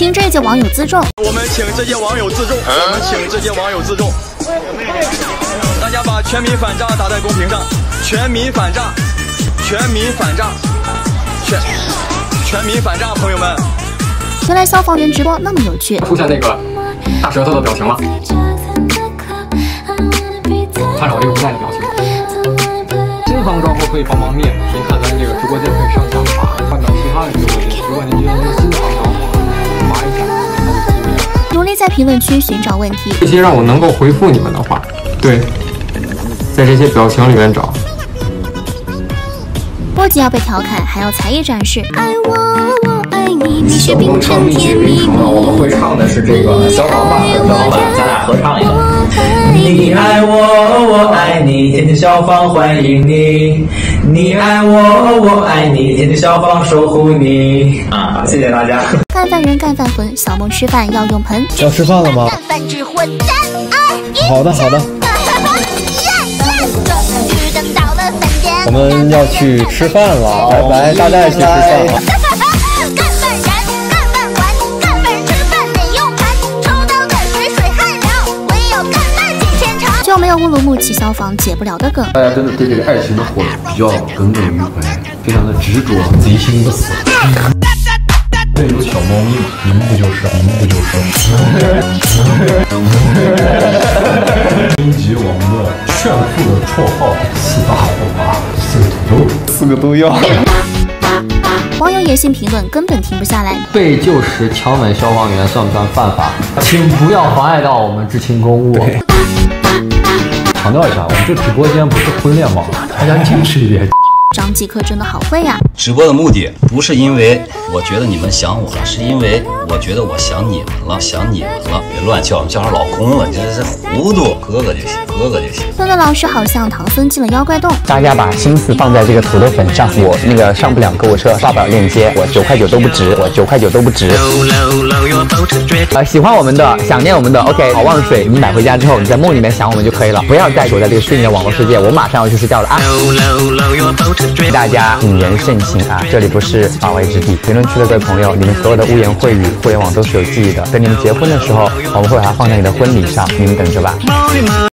请这届网友自重。我们请这届网友自重。我们请这届网友自重。大家把全民反诈打在公屏上。全民反诈，全民反诈，全全民反诈，朋友们。原来消防员直播那么有趣。出现那个大舌头的表情了。看着我这个无奈的表情。新房装后可以帮忙灭，您看咱这个直播间可以上下滑，换到其他的直播间。如果您觉得在评论区寻找问题。这些让我能够回复你们的话，对，在这些表情里面找。不仅要被调侃，还要才艺展示。爱我，我爱你，蜜雪冰城甜蜜蜜。我们会唱的是这个消防版，消防版，咱俩合唱一个。你爱我，我爱你，天天消防欢迎你。你爱我，我爱你，天天消防守护你。啊，谢谢大家。干饭人干饭魂，小梦吃饭要用盆。要吃饭了吗？干饭之魂，三二一，好的 好的。我们要去吃饭了，拜拜，大家一起吃饭。乌鲁木齐消防解不了的梗。大家真的对这个爱情的火比较耿耿于怀，非常的执着，贼心不死。这有小猫咪嘛？你们不就是？你们不就是？终极王的炫富的绰号，四大火把，四个土豆，四个都要。网友野性评论根本停不下来。被救时强吻消防员算不算犯法？请不要妨碍到我们执勤公务。强调一下，我们这直播间不是婚恋网，大家矜持一点。张继科真的好会呀！直播的目的不是因为我觉得你们想我了，是因为我觉得我想你们了，想你们了。别乱叫，叫上老公了，你这是糊涂。哥哥就行，哥哥就行。段段老师好像唐僧进了妖怪洞。大家把心思放在这个土豆粉上，我那个上不了购物车，刷不了链接，我九块九都不值，我九块九都不值。呃，喜欢我们的，想念我们的，OK，好望水，你买回家之后，你在梦里面想我们就可以了，不要再躲在这个虚拟的网络世界，我马上要去睡觉了啊！大家谨言慎行啊，这里不是法外之地。评论区的各位朋友，你们所有的污言秽语，互联网都是有记忆的。等你们结婚的时候，我们会把它放在你的婚礼上，你们等着吧。